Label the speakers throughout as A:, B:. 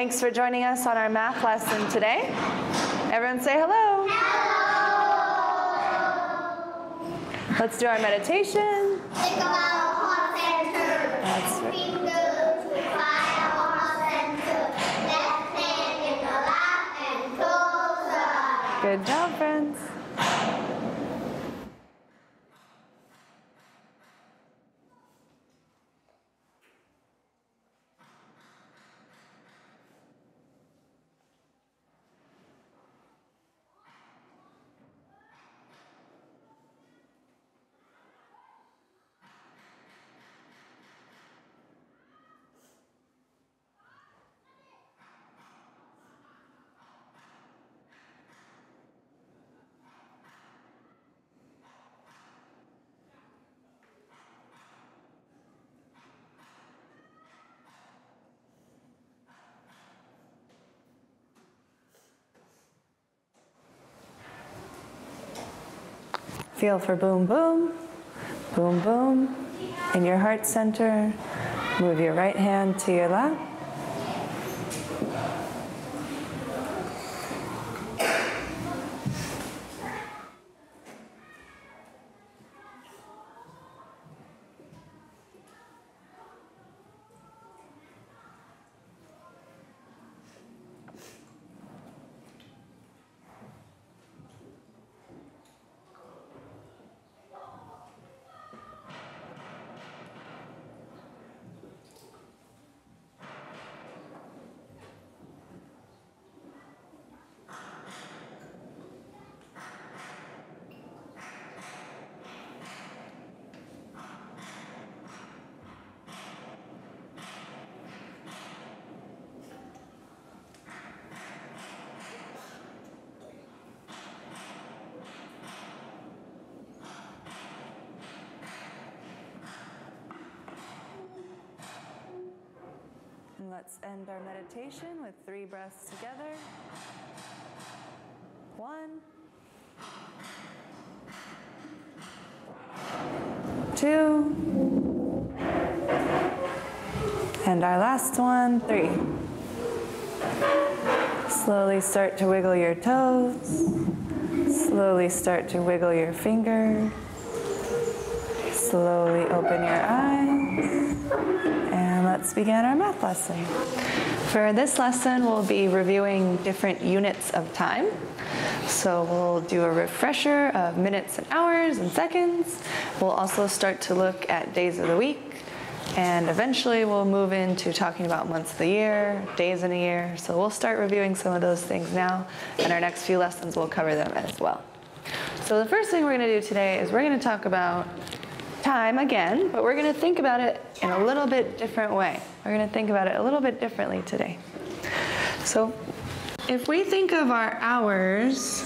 A: Thanks for joining us on our math lesson today. Everyone say hello. Hello. Let's do our meditation.
B: Think about heart center.
A: That's right.
B: Fingers by heart center. Left hand in the lap and closer.
A: Good job, friends. Feel for boom, boom, boom, boom. In your heart center, move your right hand to your lap. And let's with three breaths together. One, two, and our last one, three. Slowly start to wiggle your toes. Slowly start to wiggle your fingers. Slowly open your eyes. And let's begin our math lesson. For this lesson, we'll be reviewing different units of time. So we'll do a refresher of minutes and hours and seconds. We'll also start to look at days of the week. And eventually we'll move into talking about months of the year, days in a year. So we'll start reviewing some of those things now. And our next few lessons will cover them as well. So the first thing we're going to do today is we're going to talk about time again, but we're going to think about it in a little bit different way. We're going to think about it a little bit differently today. So, if we think of our hours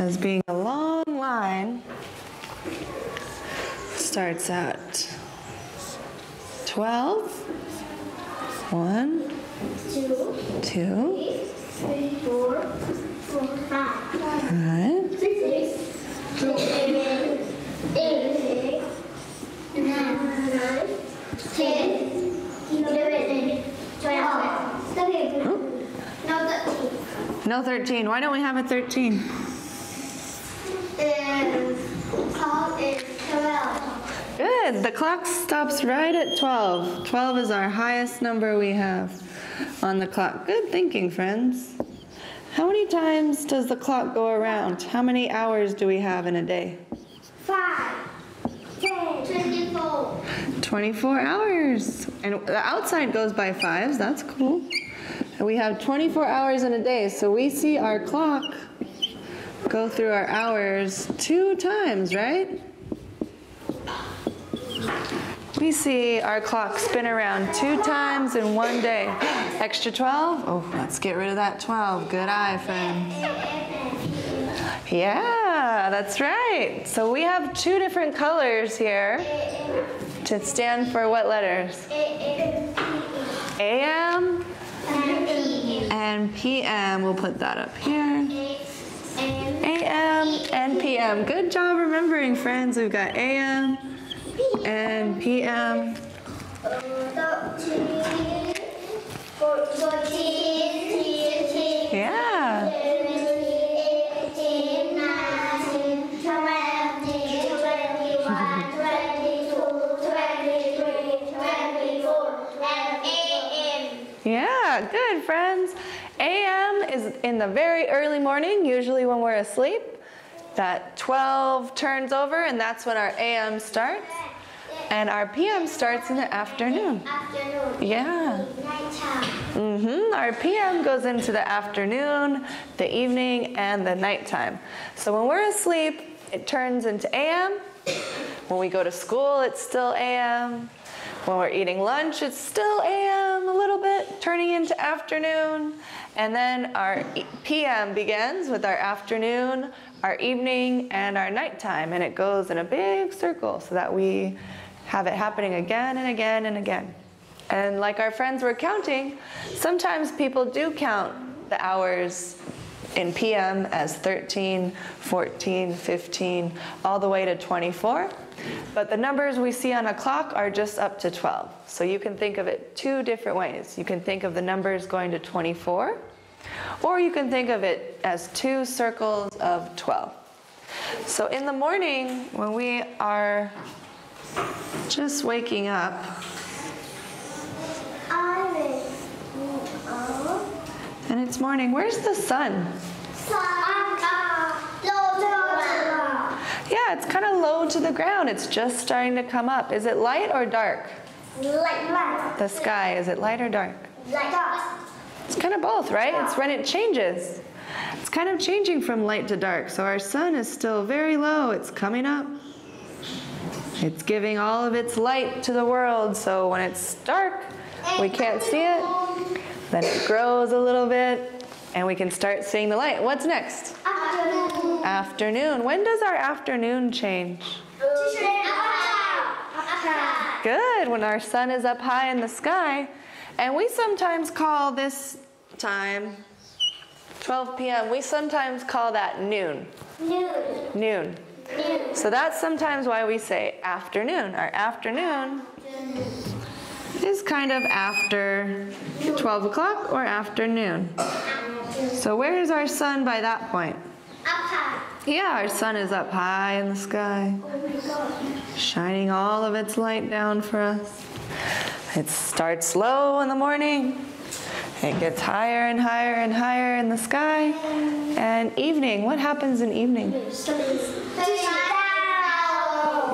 A: as being a long line, starts at 12, 1,
B: Two,
A: 2,
B: three, four, four, five,
A: 5,
B: six, seven, eight, nine, ten, eleven, twelve, thirteen. No, thirteen.
A: no 13. Why don't we have a 13?
B: And clock is twelve.
A: Good. The clock stops right at 12. 12 is our highest number we have on the clock. Good thinking, friends. How many times does the clock go around? How many hours do we have in a day?
B: Five, ten, twenty-four.
A: 24 hours. And the outside goes by fives. That's cool. And we have 24 hours in a day. So we see our clock go through our hours two times, right? We see our clock spin around two times in one day. Extra 12? Oh, let's get rid of that 12. Good eye, friend. Yeah, that's right. So we have two different colors here to stand for what letters? AM and PM. We'll put that up here. AM and PM. Good job remembering, friends. We've got AM and PM.
B: Thirteen, fourteen, 14, 15,
A: Yeah.
B: 18, 19, 20, 21, 22, 23, 24, and AM.
A: Good, friends. AM is in the very early morning, usually when we're asleep. That 12 turns over, and that's when our AM starts. And our PM starts in the afternoon.
B: Afternoon.
A: Yeah.
B: Nighttime.
A: hmm Our PM goes into the afternoon, the evening, and the nighttime. So when we're asleep, it turns into AM. When we go to school, it's still AM. When we're eating lunch, it's still AM a little bit, turning into afternoon. And then our PM begins with our afternoon, our evening, and our nighttime. And it goes in a big circle so that we have it happening again and again and again. And like our friends were counting, sometimes people do count the hours in PM as 13, 14, 15, all the way to 24. But the numbers we see on a clock are just up to 12. So you can think of it two different ways. You can think of the numbers going to 24, or you can think of it as two circles of 12. So in the morning, when we are just waking up, and it's morning, where's the sun? Yeah, it's kind of low to the ground. It's just starting to come up. Is it light or dark? Light. The sky, is it light or dark? Light. dark. It's kind of both, right? It's when it changes. It's kind of changing from light to dark. So our sun is still very low. It's coming up. It's giving all of its light to the world. So when it's dark, we can't see it. Then it grows a little bit and we can start seeing the light. What's next? Afternoon. When does our afternoon change? Good, when our sun is up high in the sky. And we sometimes call this time 12 p.m. We sometimes call that noon. Noon. So that's sometimes why we say afternoon. Our afternoon is kind of after 12 o'clock or afternoon. So where is our sun by that point? Yeah, our sun is up high in the sky, shining all of its light down for us. It starts low in the morning. It gets higher and higher and higher in the sky. And evening, what happens in evening?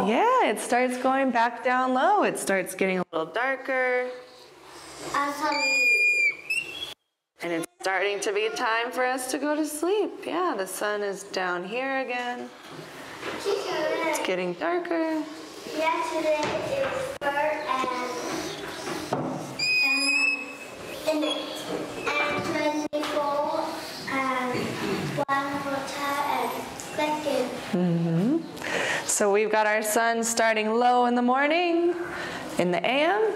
A: Yeah, it starts going back down low. It starts getting a little darker. And it's starting to be time for us to go to sleep. Yeah, the sun is down here again. It's getting darker.
B: Yesterday is bird and uh, and and twenty four um, and one and second.
A: So we've got our sun starting low in the morning. In the AM,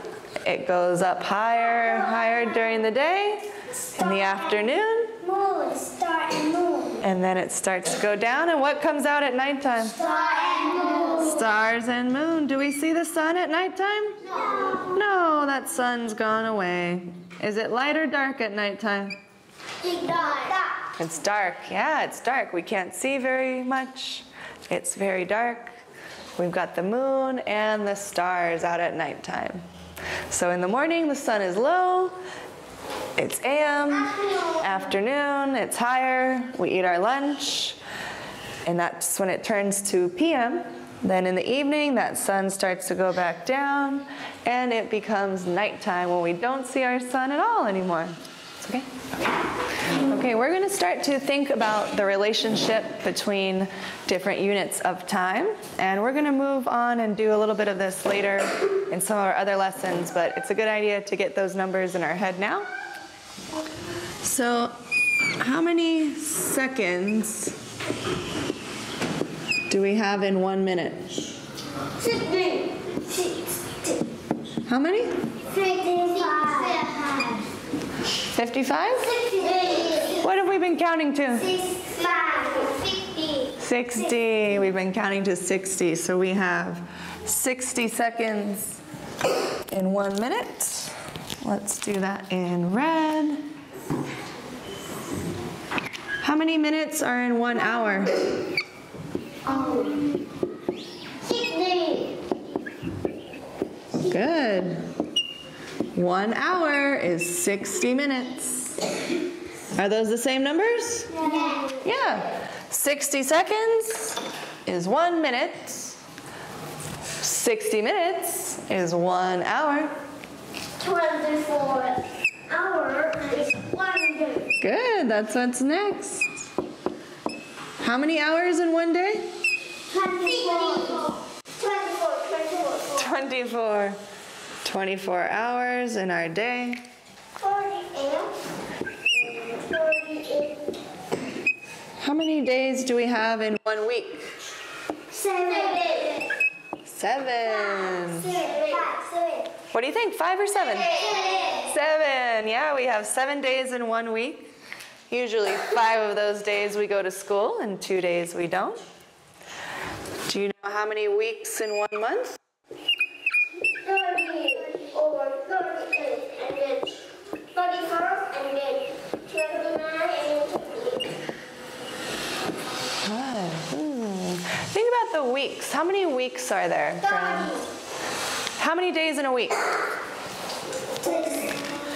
A: it goes up higher, higher during the day. In the afternoon,
B: Moon, star and moon.
A: and then it starts to go down. And what comes out at nighttime?
B: Star and moon.
A: Stars and moon. Do we see the sun at nighttime?
B: No.
A: No, that sun's gone away. Is it light or dark at nighttime?
B: Dark.
A: It's dark. Yeah, it's dark. We can't see very much. It's very dark. We've got the moon and the stars out at nighttime. So in the morning, the sun is low. It's AM. Afternoon, it's higher. We eat our lunch. And that's when it turns to PM. Then in the evening, that sun starts to go back down. And it becomes nighttime when we don't see our sun at all anymore. It's okay? Okay. Okay, we're going to start to think about the relationship between different units of time. And we're going to move on and do a little bit of this later in some of our other lessons, but it's a good idea to get those numbers in our head now. So, how many seconds do we have in one minute? How many?
B: Fifty-five.
A: 55?
B: Sixty.
A: What have we been counting to?
B: Sixty-five. Fifty.
A: 60. We've been counting to 60. So we have 60 seconds in one minute. Let's do that in red. How many minutes are in one hour? Oh.
B: Sydney.
A: Good. One hour is 60 minutes. Are those the same numbers?
B: Yeah.
A: Yeah. 60 seconds is one minute. 60 minutes is one hour.
B: 24 hour is one day.
A: Good, that's what's next. How many hours in one day?
B: 24. 24, 24.
A: 24. 24 hours in our day.
B: 48. 48.
A: How many days do we have in one week?
B: Seven.
A: Seven.
B: Seven. Seven.
A: What do you think? Five or seven? Seven. Yeah, we have seven days in one week. Usually, five of those days we go to school, and two days we don't. Do you know how many weeks in one month?
B: 30 or 38 and then 31st and then 29 and then 28.
A: Good. Hmm. Think about the weeks. How many weeks are there? How many days in a week?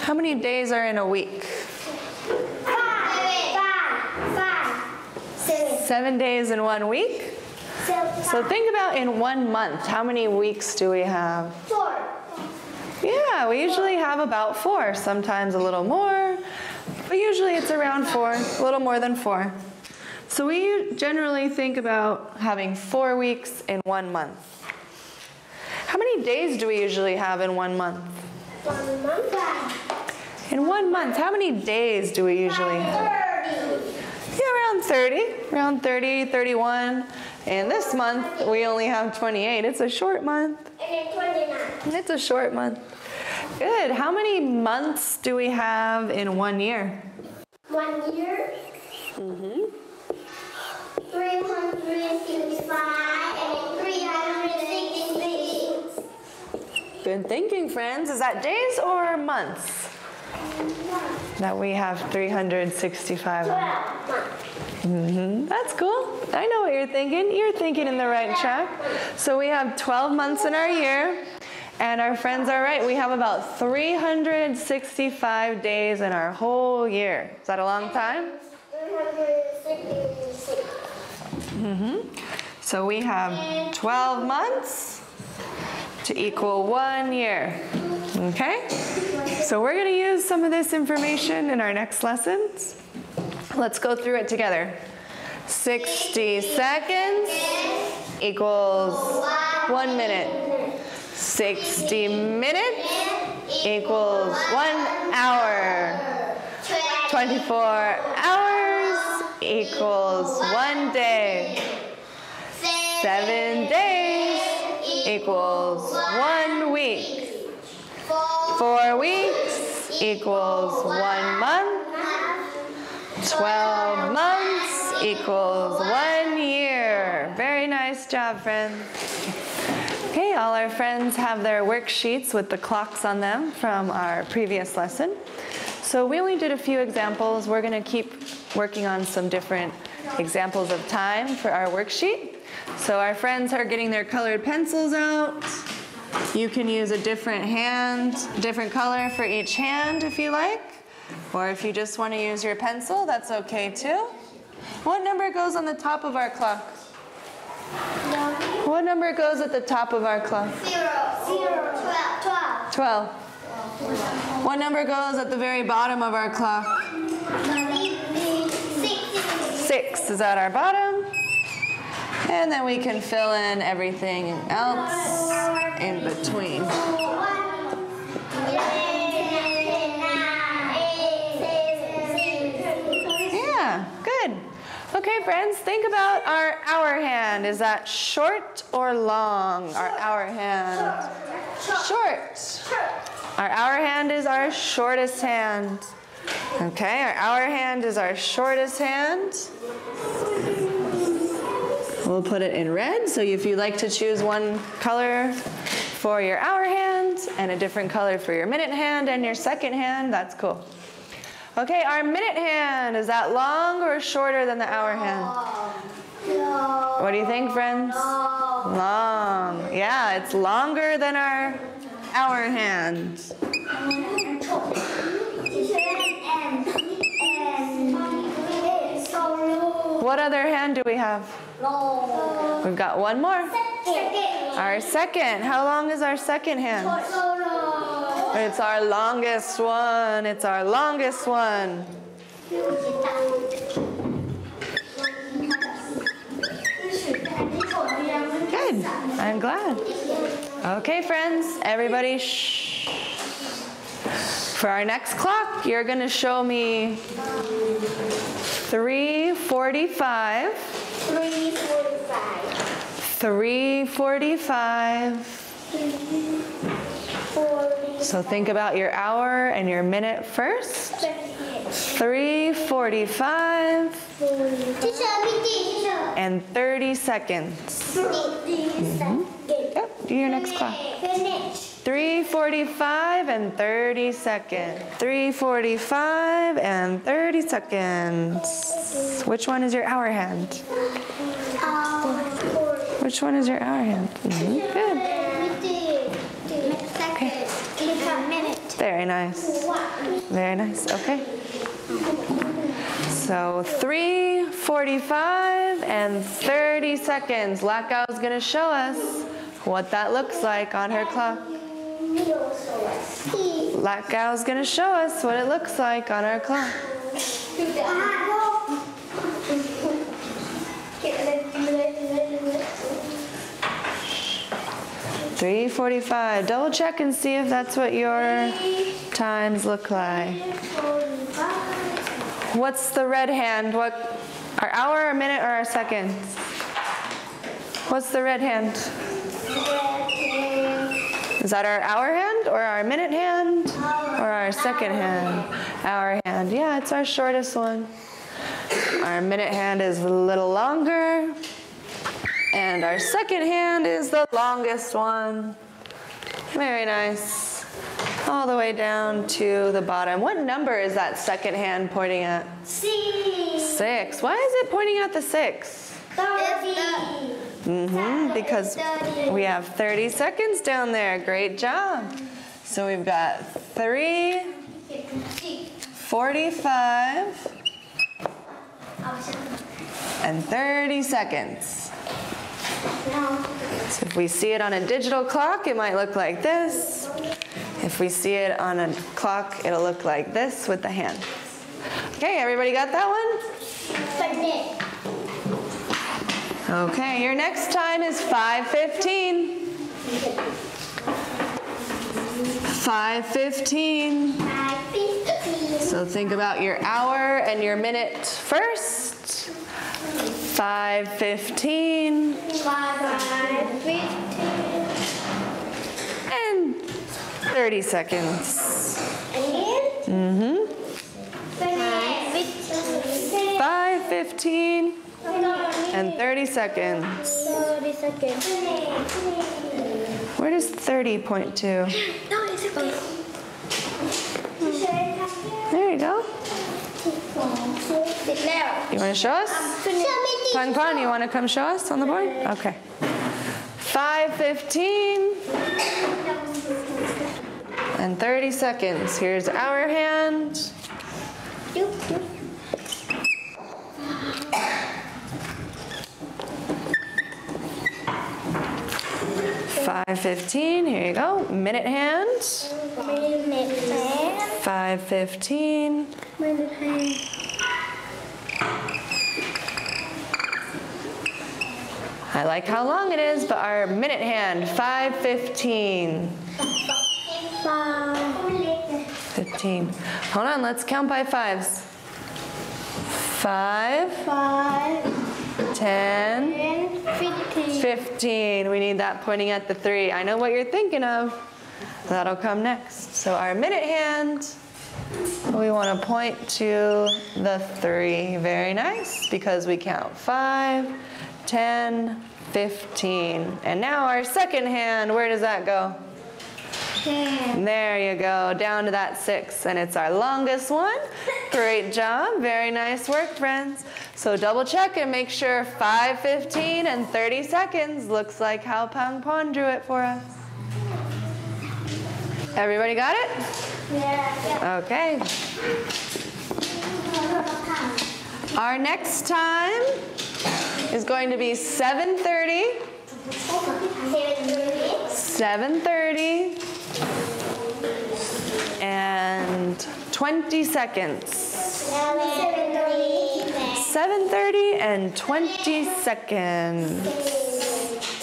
A: How many days are in a week?
B: Five. Five. Five. Seven.
A: Seven days in one week. So think about in one month, how many weeks do we have?
B: Four.
A: Yeah, we usually have about four, sometimes a little more, but usually it's around four, a little more than four. So we generally think about having four weeks in one month. How many days do we usually have in one month?
B: One month.
A: In one month, how many days do we usually have?
B: Thirty.
A: Yeah, around 30, around 30, 31. And this month, we only have 28. It's a short month.
B: And then 29.
A: It's a short month. Good. How many months do we have in one year?
B: One year.
A: Mm-hmm.
B: 365 and 366.
A: Good thinking, friends. Is that days or months that we have 365?
B: Twelve months.
A: hmm That's cool. I know what you're thinking. You're thinking in the right track. So we have 12 months in our year, and our friends are right. We have about 365 days in our whole year. Is that a long time?
B: 366. Mm-hmm.
A: So we have 12 months to equal one year. Okay? So we're going to use some of this information in our next lessons. Let's go through it together. 60 seconds equals one minute. 60 minutes equals one hour. 24 hours equals one day. Seven days equals one week. Four weeks equals one month. Twelve months equals one year. Very nice job, friends. Okay, all our friends have their worksheets with the clocks on them from our previous lesson. So we only did a few examples. We're going to keep working on some different examples of time for our worksheet. So our friends are getting their colored pencils out. You can use a different hand, different color for each hand if you like. Or if you just want to use your pencil, that's okay too. What number goes on the top of our clock? What number goes at the top of our clock?
B: Zero. Zero. Twelve.
A: 12.
B: Twelve.
A: What number goes at the very bottom of our clock?
B: Six.
A: Six is at our bottom. And then we can fill in everything else in between. Yeah, good. Okay, friends, think about our hour hand. Is that short or long? Our hour hand. Short. Our hour hand is our shortest hand. Okay, our hour hand is our shortest hand. We'll put it in red. So if you'd like to choose one color for your hour hand, and a different color for your minute hand and your second hand. That's cool. Okay, our minute hand, is that long or shorter than the hour hand? What do you think, friends? Long. Yeah, it's longer than our hour hands. What other hand do we have? We've got one more. Our second. How long is our second hand? It's our longest one. It's our longest one. Good. I'm glad. Okay, friends, everybody shh. For our next clock, you're going to show me 345. 3.45. 3.45. So think about your hour and your minute first. 345 and 30 seconds. Yep, do your next clock. 345 and 30 seconds. 345 and 30 seconds. Which one is your hour hand? Which one is your hour hand? Mhm, Good. Very nice. Very nice. Okay. So 345 and 30 seconds. Going to show us what that looks like on her clock. Lakao gal's to show us what it looks like on our clock. 345. Double check and see if that's what your times look like. What's the red hand? What our hour, our minute, or our seconds? What's the red hand? Is that our hour hand or our minute hand or our second hand? Our hand. Yeah, it's our shortest one. Our minute hand is a little longer. And our second hand is the longest one. Very nice. All the way down to the bottom. What number is that second hand pointing at? Six. Six. Why is it pointing at the six? Mm-hmm, because we have 30 seconds down there. Great job. So we've got three, 45, and 30 seconds. So if we see it on a digital clock, it might look like this. If we see it on a clock, it'll look like this with the hand. Okay, everybody got that one? Okay, your next time is 5:15. 5:15. So think about your hour and your minute first. 5:15 5.15. and 30 seconds. Mhm. 5:15 and 30 seconds. 30 seconds. Where does 30 point to? There you go. You want to show us? Pan Pan, you want to come show us on the board? Okay. 5:15 and 30 seconds. Here's our hand. Five fifteen. Here you go. Minute hand. Five fifteen. I like how long it is, but our minute hand. Five fifteen. 15. Hold on, let's count by fives. Five. Five, 10, 15. We need that pointing at the three. I know what you're thinking of. That'll come next. So our minute hand, we want to point to the three. Very nice, because we count five, 10, 15. And now our second hand, where does that go?
B: Ten.
A: There you go, down to that six, and it's our longest one. Great job, very nice work, friends. So double check and make sure 5, 15, and 30 seconds looks like how Pang Pon drew it for us. Everybody got it?
B: Yeah.
A: Okay. Our next time is going to be 7.30,
B: Seven thirty.
A: 7.30, and 20 seconds.
B: Seven thirty.
A: and 20 seconds.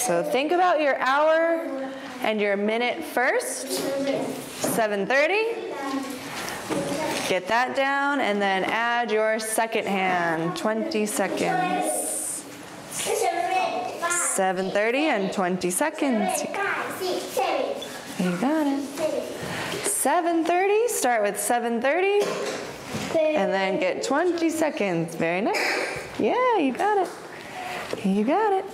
A: So think about your hour and your minute first. 7.30. Get that down and then add your second hand, 20 seconds. 7.30 and 20 seconds. You got it. 7.30, start with 7.30 and then get 20 seconds. Very nice. Yeah, you got it. You got it.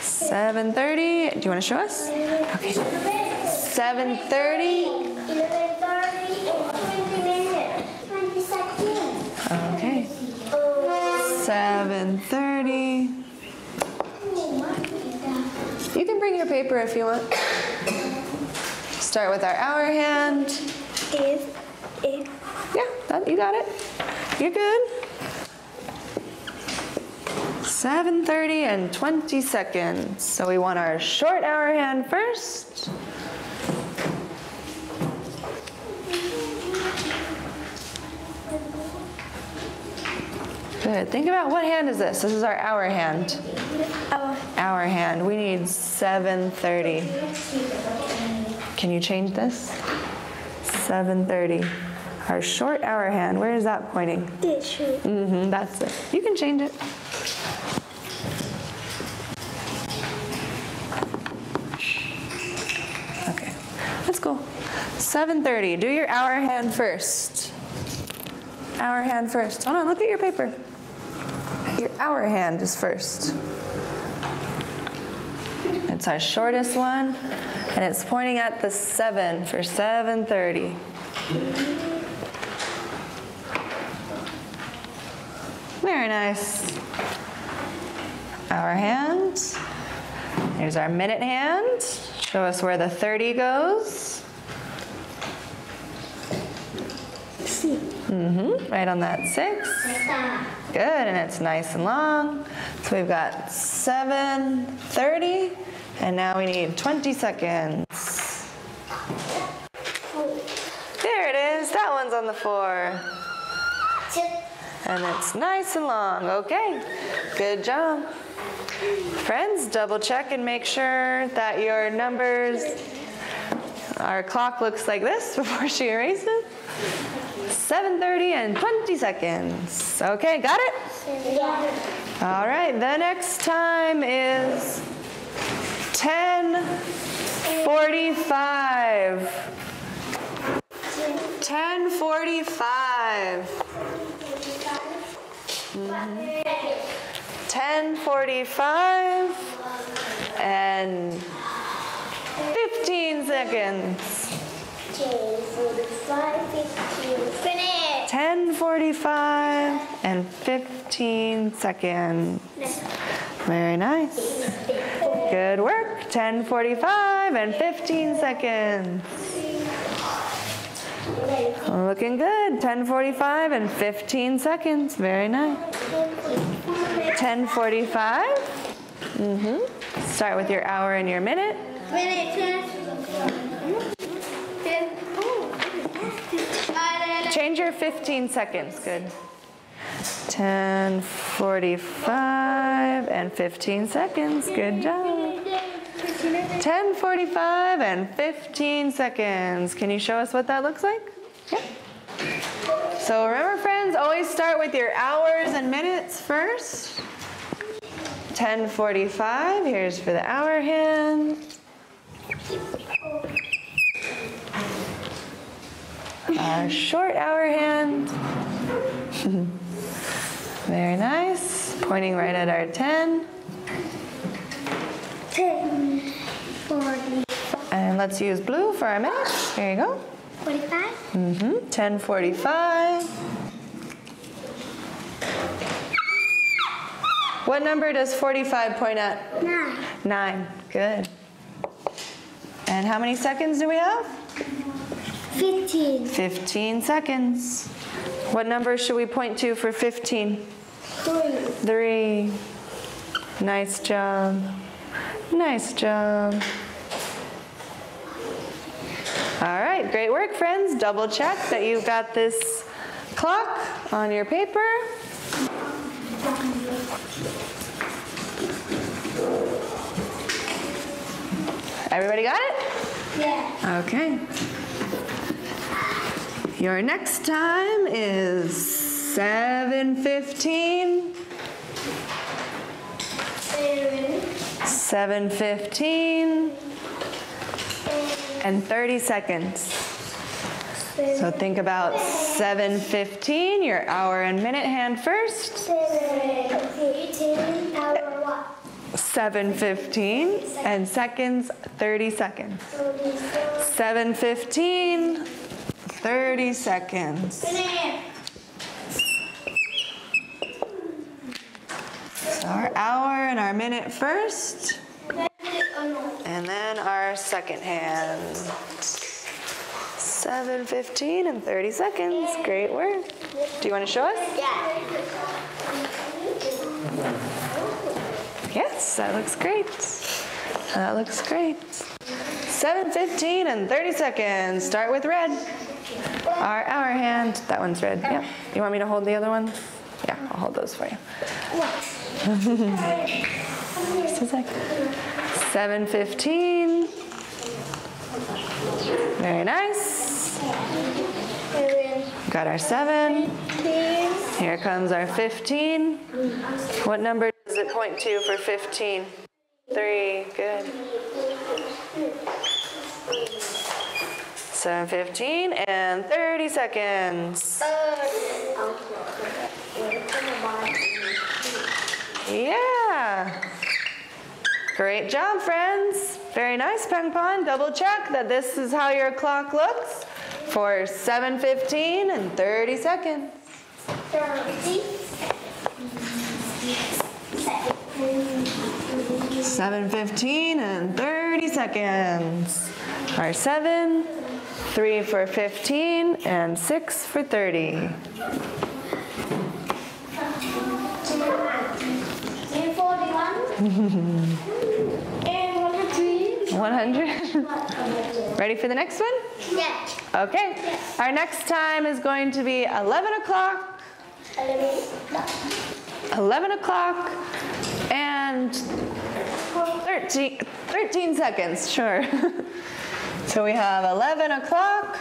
A: 7.30, do you want to show us? Okay. 7.30,
B: Eleven thirty and twenty minutes. Twenty seconds.
A: okay.
B: Oh.
A: 7.30. You can bring your paper if you want. Start with our hour hand. Yeah, that, you got it. You're good. 7.30 and 20 seconds. So we want our short hour hand first. Good. Think about what hand is this? This is our hour hand. Hour hand. We need 7.30. Can you change this? 7.30. Our short hour hand. Where is that pointing? Mm-hmm, that's it. You can change it. Okay, let's go. 7.30, do your hour hand first. Hour hand first. Hold on, look at your paper. Your hour hand is first. It's our shortest one, and it's pointing at the 7 for 7.30. Very nice. Our hand. Here's our minute hand. Show us where the 30 goes. Mm-hmm. Right on that six. Good, and it's nice and long. So we've got 7:30, and now we need 20 seconds. There it is. That one's on the floor. And it's nice and long. Okay, good job. Friends, double check and make sure that your numbers, our clock looks like this before she erases. 7.30 and 20 seconds. Okay, got it? All right, the next time is 10.45. 10.45. 10:45 mm-hmm. and 15 seconds.
B: Finish.
A: 10:45 and 15 seconds. Very nice. Good work. 10:45 and 15 seconds. Looking good. 10:45 and 15 seconds. Very nice. 10:45. Mhm. Start with your hour and your minute. Change your 15 seconds. Good. 10:45 and 15 seconds. Good job. 10:45 and 15 seconds. Can you show us what that looks like? Yeah. So remember, friends, always start with your hours and minutes first. 10:45. Here's for the hour hand. Our short hour hand. Very nice. Pointing right at our 10.
B: Forty.
A: And let's use blue for our minutes. Here you go.
B: Forty-five.
A: Mm-hmm. 1045. What number does 45 point at?
B: Nine.
A: Nine. Good. And how many seconds do we have?
B: Fifteen.
A: 15 seconds. What number should we point to for 15?
B: Three.
A: Three. Nice job. Nice job. All right, great work, friends. Double check that you've got this clock on your paper. Everybody got it?
B: Yeah.
A: Okay. Your next time is 7.15. 7.15 and 30 seconds. So think about 7:15, your hour and minute hand first.
B: Seven. Hour what?
A: 7:15 and seconds 30 seconds. 7:15 30 seconds. So our hour and our minute first, and then our second hand. 7:15 and 30 seconds. Great work. Do you want to show us?
B: Yeah.
A: Yes, that looks great. That looks great. 7:15 and 30 seconds. Start with red. Our hour hand. That one's red. Yep. You want me to hold the other one? Yeah, I'll hold those for you. Just a sec. 7:15. Very nice. Got our seven. Here comes our 15. What number does it point to for 15? Three, good. 7:15 and 30 seconds. Yeah. Great job, friends. Very nice, Peng Pon. Double check that this is how your clock looks for 7:15 and 30 seconds.
B: Thirty.
A: Seven fifteen and thirty seconds. Our seven, three for fifteen, and six for thirty.
B: And one hundred.
A: One hundred. Ready for the next one?
B: Yeah.
A: Okay. Our next time is going to be eleven o'clock,
B: Eleven.
A: eleven o'clock, and 13, 13 seconds. Sure. so we have eleven o'clock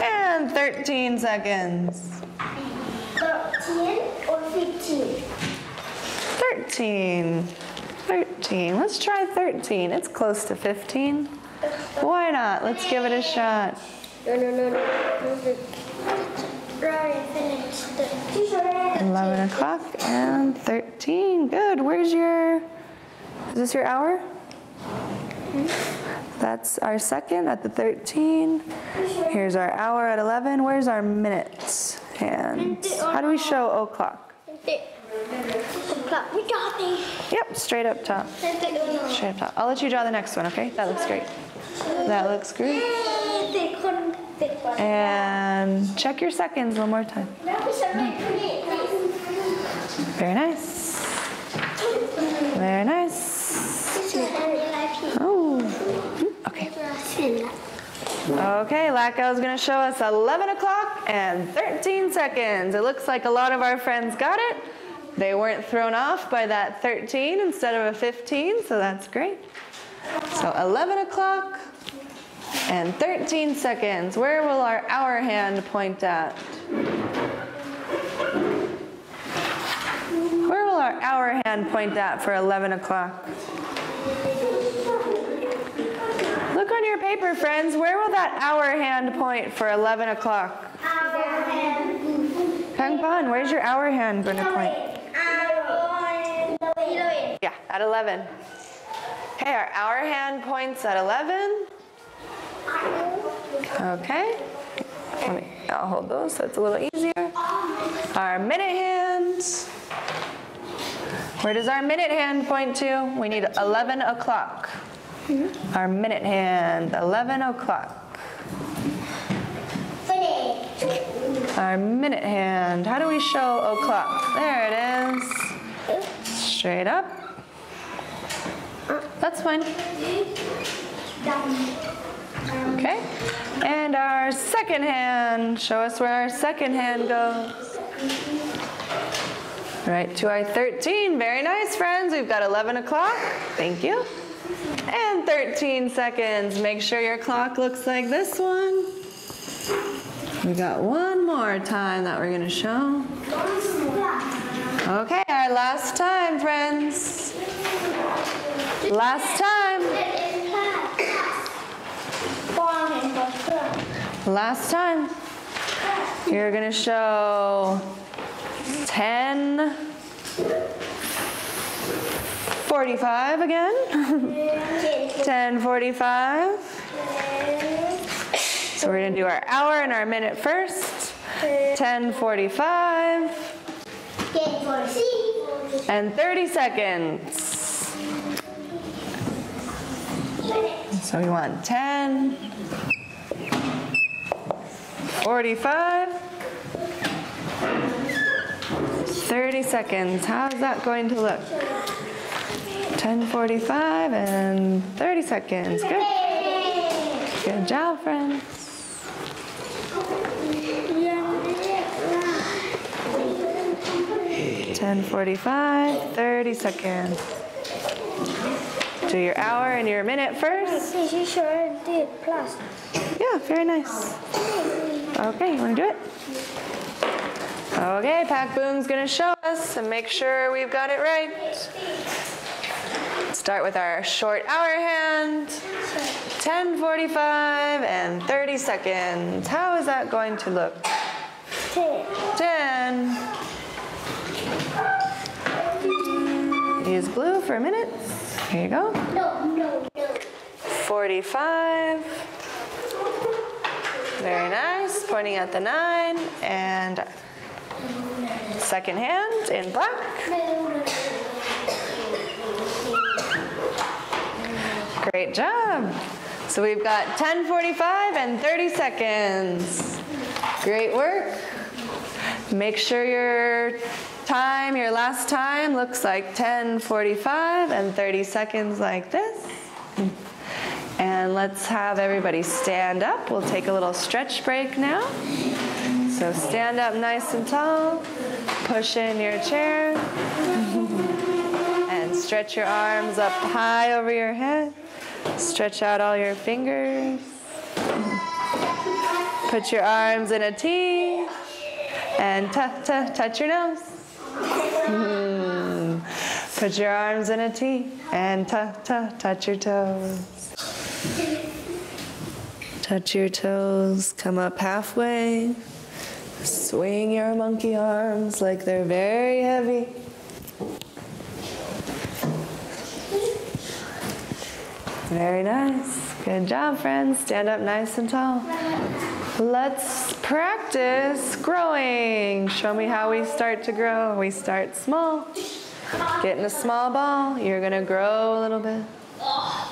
A: and thirteen seconds.
B: Thirteen or fifteen?
A: 13. 13. Let's try 13. It's close to 15. Why not? Let's give it a shot.
B: No, no, no, no. Right, finish the
A: 11 o'clock and 13. Good. Where's your. Is this your hour? That's our second at the 13. Here's our hour at 11. Where's our minutes? And how do we show o'clock? Yep, straight up top. Straight up top. I'll let you draw the next one, okay? That looks great. That looks great. And check your seconds one more time. Very nice. Okay, Lacko is going to show us 11 o'clock and 13 seconds. It looks like a lot of our friends got it. They weren't thrown off by that 13 instead of a 15, so that's great. So 11 o'clock and 13 seconds. Where will our hour hand point at? Where will our hour hand point at for 11 o'clock? On your paper, friends. Where will that hour hand point for 11 o'clock?
B: Our hand.
A: Peng Pon, where's your hour hand going to point?
B: Our hand.
A: Yeah, At 11. Okay, our hour hand points at 11. Okay. Let me, I'll hold those so it's a little easier. Our minute hands. Where does our minute hand point to? We need 11 o'clock. Our minute hand, 11 o'clock. Our minute hand. How do we show o'clock? There it is. Straight up. That's fine. Okay. And our second hand. Show us where our second hand goes. Right to our 13. Very nice, friends. We've got 11 o'clock. Thank you. And 13 seconds. Make sure your clock looks like this one. We got one more time that we're to show. Okay, our last time, friends. Last time. Last time. You're to show 10 45 again. 1045. So we're going to do our hour and our minute first. 1045
B: Get
A: and 30 seconds. So we want 10, 45, 30 seconds. How's that going to look? 10:45 and 30 seconds. Good. Good job, friends. Ten forty-five, 30 seconds. Do your hour and your minute first. Yeah, very nice. Okay, you want to do it? Okay, Pack Boom's gonna show us and make sure we've got it right. Start with our short hour hand. 10:45 and 30 seconds. How is that going to look? 10. 10. Use blue for a minute. Here you go.
B: No, no, no.
A: 45. Very nice. Pointing at the nine. And second hand in black. Great job. So we've got 10:45 and 30 seconds. Great work. Make sure your time, your last time looks like 10:45 and 30 seconds like this. And let's have everybody stand up. We'll take a little stretch break now. So stand up nice and tall. Push in your chair. and stretch your arms up high over your head. Stretch out all your fingers. Put your arms in a T. And touch your nose. Hmm. Put your arms in a T. And touch your toes. Touch your toes, come up halfway. Swing your monkey arms like they're very heavy. Very nice. Good job, friends. Stand up nice and tall. Let's practice growing. Show me how we start to grow. We start small. Get in a small ball. You're going to grow a little bit.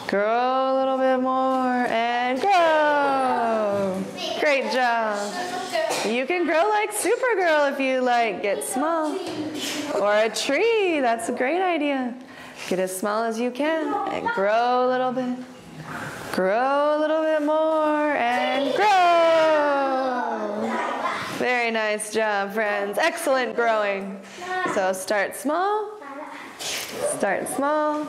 A: Grow a little bit more and grow. Great job. You can grow like Supergirl if you like. Get small. Or a tree. That's a great idea. Get as small as you can and grow a little bit. Grow a little bit more and grow. Very nice job, friends. Excellent growing. So start small. Start small.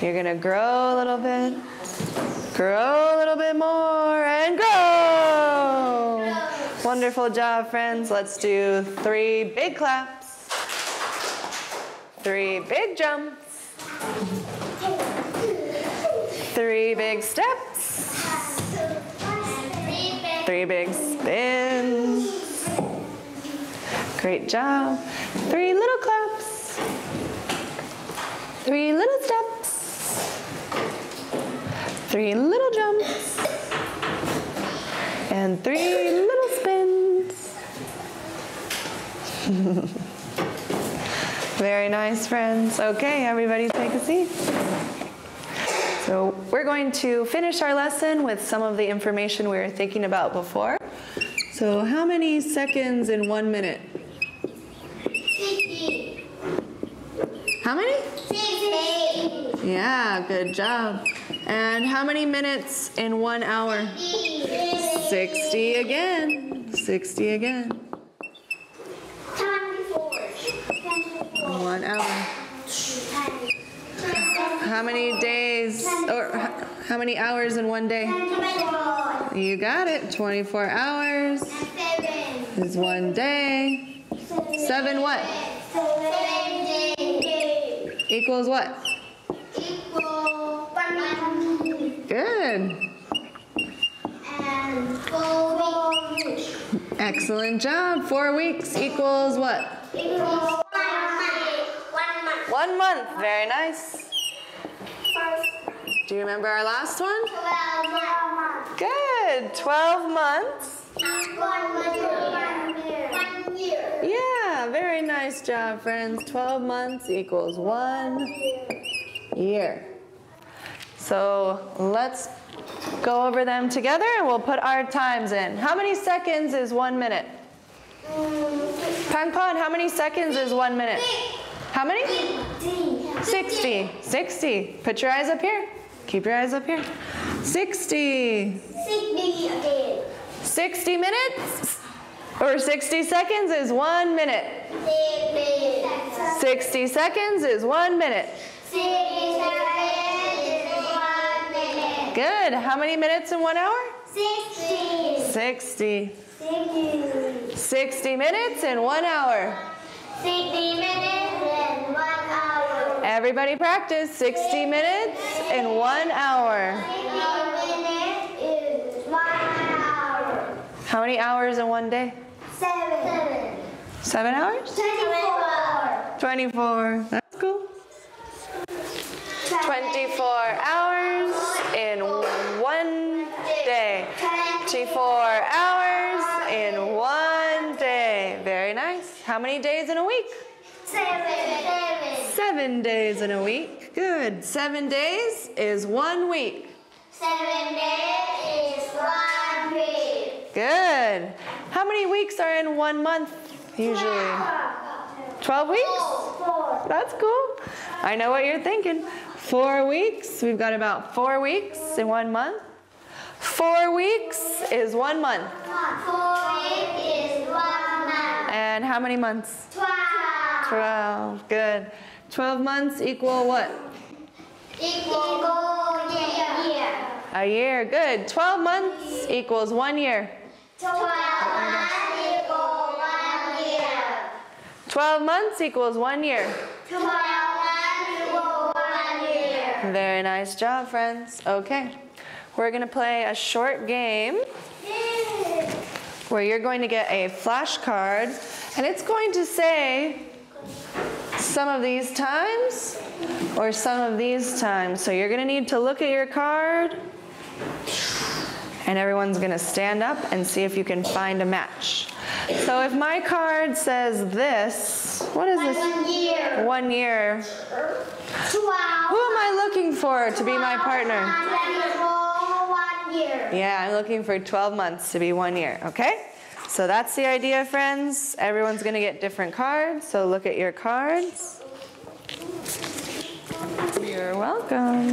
A: You're going to grow a little bit. Grow a little bit more and grow. Wonderful job, friends. Let's do three big claps. Three big jumps. Three big steps. Three big spins. Great job. Three little claps. Three little steps. Three little jumps. And three little spins. Very nice, friends. Okay, everybody take a seat. So we're going to finish our lesson with some of the information we were thinking about before. So how many seconds in one minute?
B: Sixty.
A: How many?
B: Sixty.
A: Yeah, good job. And how many minutes in one hour? 60 60 again. 60 again. One hour. How many days or how many hours in one day? You got it. 24 hours is one day. Seven what? Equals what? Good. Excellent job. Four weeks equals what?
B: Equals. One month.
A: Very nice. Do you remember our last one?
B: twelve months.
A: Good. 12 months.
B: One year.
A: Yeah, very nice job, friends. 12 months equals one year. So let's go over them together and we'll put our times in. How many seconds is one minute? Pangpon, how many seconds is one minute? How many? 60. 60. Put your eyes up here. Keep your eyes up here. 60.
B: Sixty
A: 60 minutes or 60 seconds is one minute.
B: Sixty.
A: 60 seconds is one minute.
B: Sixty-seven is one minute.
A: Good. How many minutes in one hour?
B: Sixty.
A: 60.
B: Sixty.
A: 60 minutes in one hour.
B: Sixty minutes one hour.
A: Everybody practice 60 minutes in one hour.
B: Sixty minutes is one hour.
A: How many hours in one day?
B: Seven.
A: Seven hours?
B: Twenty-four.
A: 24. That's cool. 24 hours in one day. 24 hours in one day. Very nice. How many days in a week?
B: Seven. Seven.
A: Days in a week. Good. Seven days is one week.
B: Seven days is one week.
A: Good. How many weeks are in one month usually? 12 weeks?
B: Four.
A: That's cool. I know what you're thinking. Four weeks. We've got about four weeks in one month. Four weeks is one month.
B: Four weeks is one month.
A: And how many months?
B: Twelve.
A: 12. Good. 12 months equal what?
B: Equal a year.
A: A year. Good. 12 months equals one year.
B: Twelve months equal one year.
A: 12 months equals one year.
B: Twelve months equal one year.
A: Very nice job, friends. Okay. We're going to play a short game where you're going to get a flashcard and it's going to say some of these times or some of these times. So you're going to need to look at your card and everyone's going to stand up and see if you can find a match. So if my card says this, what is this?
B: One year.
A: One year. Who am I looking for to be my partner?
B: Twenty-four, one year.
A: Yeah, I'm looking for 12 months to be one year, okay? So that's the idea, friends. Everyone's gonna get different cards, so look at your cards. You're welcome.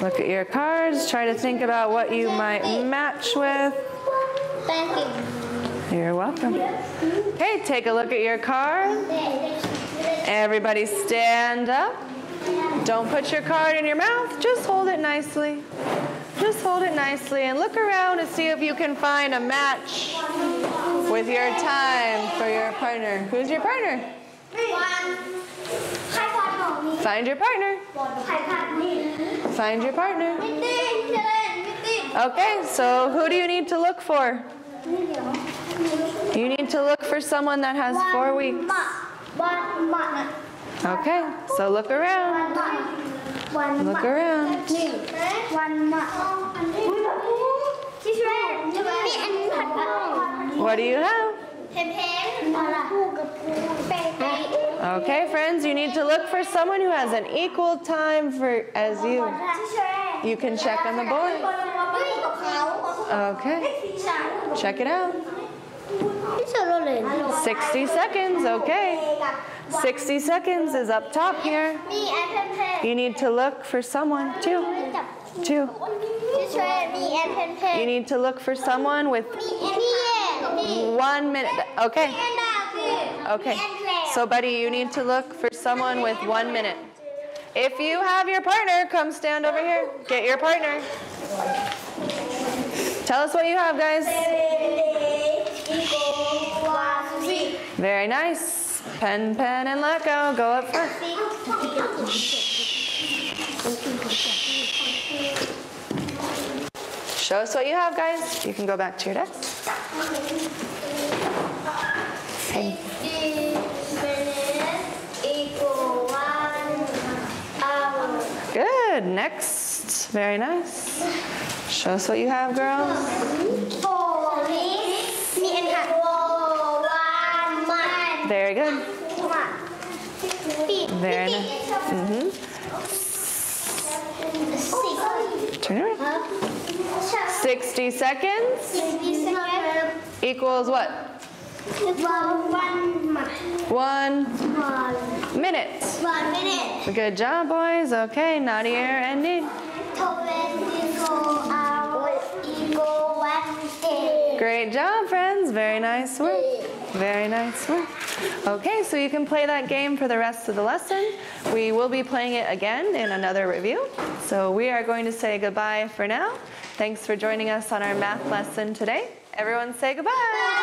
A: Look at your cards, try to think about what you might match with. You're welcome. Okay, take a look at your card. Everybody stand up. Don't put your card in your mouth, just hold it nicely just hold it nicely and look around and see if you can find a match with your time for your partner. Who's your partner? Find your partner. Find your partner. Okay, so who do you need to look for? You need to look for someone that has four weeks. Okay, so look around.
B: One
A: Look
B: month. around.
A: What do you have? Okay, friends, you need to look for someone who has an equal time for as you. You can check on the board. Okay. Check it out. 60 seconds, okay. 60 seconds is up top here. You need to look for someone. Two. Two. You need to look for someone with one minute. Okay. Okay. So, buddy, you need to look for someone with one minute. If you have your partner, come stand over here. Get your partner. Tell us what you have, guys. Very nice. Pen, pen, and let go. Go up front. Show us what you have, guys. You can go back to your desk. Okay. Good. Next. Very nice. Show us what you have, girls. Very good. Very nice.
B: Mm -hmm.
A: Turn around. 60 seconds.
B: 60 seconds.
A: Equals what? One minute.
B: One minute.
A: Good job, boys. Okay, Nadir and Need. Great job, friends. Very nice work. Very nice work. Okay, so you can play that game for the rest of the lesson. We will be playing it again in another review. So we are going to say goodbye for now. Thanks for joining us on our math lesson today. Everyone say goodbye.